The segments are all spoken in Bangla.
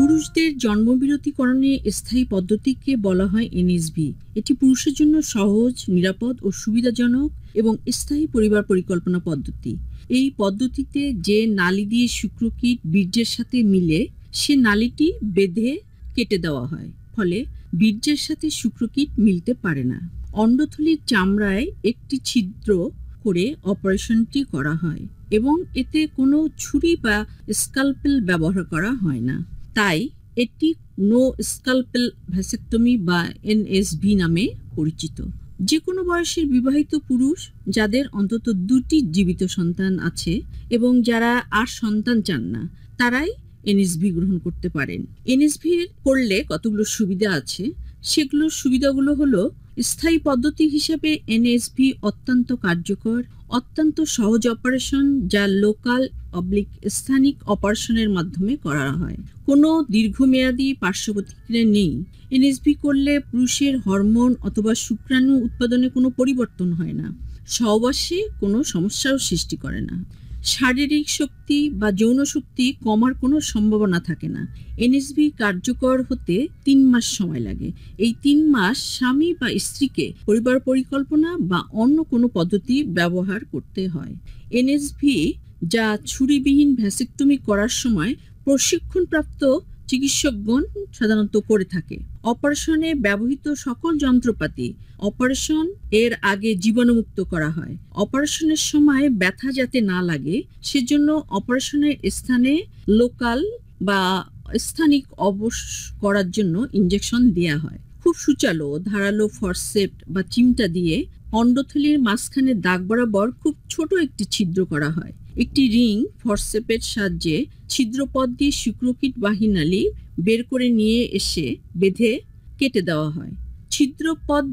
পুরুষদের জন্মবিরতিকরণে স্থায়ী পদ্ধতিকে বলা হয় এনএসবি। এটি পুরুষের জন্য সহজ, নিরাপদ ও সুবিধাজনক এবং স্থায়ী পরিবার পরিকল্পনা পদ্ধতি। এই পদ্ধতিতে যে নালী দিয়ে শুক্রকীট বীর্যের সাথে মিলে, সে নালীটি বেঁধে কেটে দেওয়া হয়, ফলে বীর্যের সাথে শুক্রকীট মিলতে পারে না। অন্ডথলির চামড়ায় একটি ছিদ্র করে অপারেশনটি করা হয় এবং এতে কোনো ছুরি বা স্কালপেল ব্যবহার করা হয় না। তাই এটি নো স্কাল্পেল ভ্যাসেক্টমি বা এনএসভি নামে পরিচিত। যে কোনো বয়সের বিবাহিত পুরুষ যাদের অন্তত দুটি জীবিত সন্তান আছে এবং যারা আর সন্তান চান না, তারাই এনএসভি গ্রহণ করতে পারেন। এনএসভি করলে কতগুলো সুবিধা আছে? সেগুলোর সুবিধাগুলো হলো স্থায়ী পদ্ধতি হিসেবে এনএসভি অত্যন্ত কার্যকর, অত্যন্ত সহজ অপারেশন যা লোকাল অবলিক স্থানিক অপারেশনের মাধ্যমে করা হয়। কোনো দীর্ঘমেয়াদী পার্শ্ব প্রতিক্রিয়া নেই। এনএসভি করলে পুরুষের হরমোন অথবা শুক্রাণু উৎপাদনে কোনো পরিবর্তন হয় না। সহবাসে কোনো সমস্যাও সৃষ্টি করে না। শারীরিক শক্তি বা যৌন শক্তি কমার কোনো সম্ভাবনা থাকে না। এনএসবি কার্যকর হতে তিন মাস সময় লাগে। এই তিন মাস স্বামী বা স্ত্রীকে পরিবার পরিকল্পনা বা অন্য কোনো পদ্ধতি ব্যবহার করতে হয়। এনএসভি যা ছুরিবিহীন ভ্যাসেক্টমি করার সময় প্রশিক্ষণপ্রাপ্ত চিকিৎসকগণ সাধারণত করে থাকে। অপারেশনে ব্যবহৃত সকল যন্ত্রপাতি অপারেশন এর আগে জীবাণুমুক্ত করা হয়। অপারেশনের সময় ব্যথা যাতে না লাগে, সেজন্য অপারেশনের স্থানে লোকাল বা স্থানিক অবশ করার জন্য ইঞ্জেকশন দেওয়া হয়। খুব সুচালো, ধারালো ফরসেপ্ট বা চিমটা দিয়ে অন্ডথলির মাঝখানে দাগ বরাবর খুব ছোট একটি ছিদ্র করা হয়। একটি রিং ফরসেপের সাহায্যে ছিদ্রপথ দিয়ে শুক্রকীট বাহিনালি বের করে নিয়ে এসে বেঁধে কেটে দেওয়া হয়। ছিদ্রপথ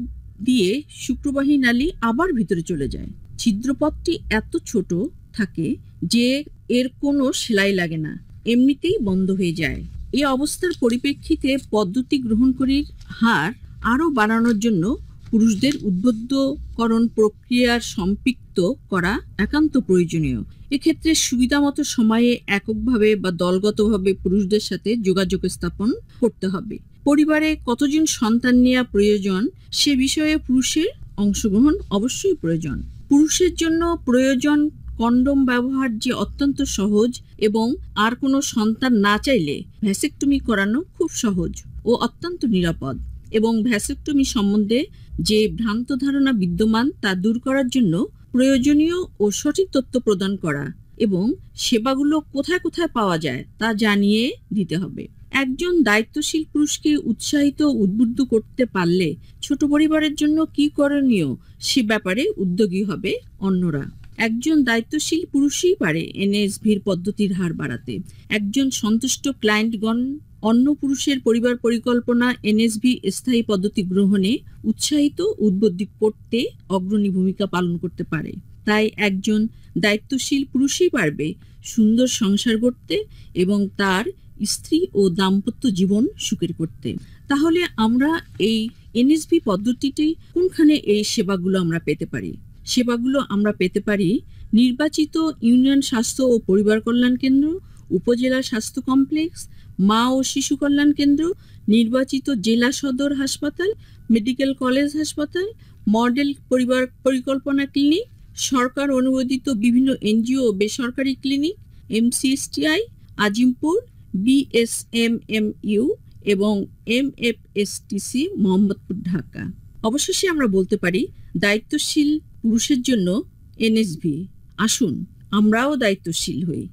দিয়ে শুক্রবাহী নালী আবার ভিতরে চলে যায়। ছিদ্রপথটি এত ছোট থাকে যে এর কোনো সেলাই লাগে না, এমনিতেই বন্ধ হয়ে যায়। এই অবস্থার পরিপ্রেক্ষিতে পদ্ধতি গ্রহণকারীর হার আরও বাড়ানোর জন্য পুরুষদের উদ্বুদ্ধকরণ প্রক্রিয়ার সম্পৃক্ত করা একান্ত প্রয়োজনীয়। এক্ষেত্রে সুবিধামতো সময়ে এককভাবে বা দলগতভাবে পুরুষদের সাথে যোগাযোগ স্থাপন করতে হবে। পরিবারে কতজন সন্তান নেওয়া প্রয়োজন, সে বিষয়ে পুরুষের অংশগ্রহণ অবশ্যই প্রয়োজন। পুরুষের জন্য প্রয়োজন কন্ডম ব্যবহার যে অত্যন্ত সহজ এবং আর কোনো সন্তান না চাইলে ভ্যাসেক্টমি করানো খুব সহজ ও অত্যন্ত নিরাপদ। এবং ভ্যাসেক্টমি সম্বন্ধে যে ভ্রান্ত ধারণা বিদ্যমান তা দূর করার জন্য প্রয়োজনীয় ও সঠিক তথ্য প্রদান করা এবং সেবাগুলো কোথায় কোথায় পাওয়া যায় তা জানিয়ে দিতে হবে। একজন দায়িত্বশীল পুরুষকে উৎসাহিত উদ্বুদ্ধ করতে পারলে ছোট পরিবারের জন্য কি করণীয় সে ব্যাপারে উদ্যোগী হবে অন্যরা। একজন দায়িত্বশীল পুরুষই পারে এনএসভির পদ্ধতির হার বাড়াতে। একজন সন্তুষ্ট ক্লায়েন্টগণ অন্য পুরুষের পরিবার পরিকল্পনা, এনএসভি, স্থায়ী পদ্ধতি গ্রহণে উৎসাহিত, উদ্বুদ্ধ করতে অগ্রণী ভূমিকা পালন করতে পারে। তাই একজন দায়িত্বশীল পুরুষই পারবে সুন্দর সংসার করতে এবং তার স্ত্রী ও দাম্পত্য জীবন সুখের করতে। তাহলে আমরা এই এনএসভি পদ্ধতিটি কোনখানে এই সেবাগুলো আমরা পেতে পারি? সেবাগুলো আমরা পেতে পারি নির্বাচিত ইউনিয়ন স্বাস্থ্য ও পরিবার কল্যাণ কেন্দ্র উপজেলা স্বাস্থ্য কমপ্লেক্স, মা ও শিশু কল্যাণ কেন্দ্র, নির্বাচিত জেলা সদর হাসপাতাল, মেডিকেল কলেজ হাসপাতাল, মডেল পরিবার পরিকল্পনা ক্লিনিক, সরকার অনুমোদিত বিভিন্ন এনজিও ও বেসরকারি ক্লিনিক, এমসিএসটিআই, আজিমপুর, বিএসএমএমইউ এবং এমএফএসটিসি, মোহাম্মদপুর, ঢাকা। অবশেষে আমরা বলতে পারি, দায়িত্বশীল পুরুষের জন্য এনএসভি। আসুন, আমরাও দায়িত্বশীল হই।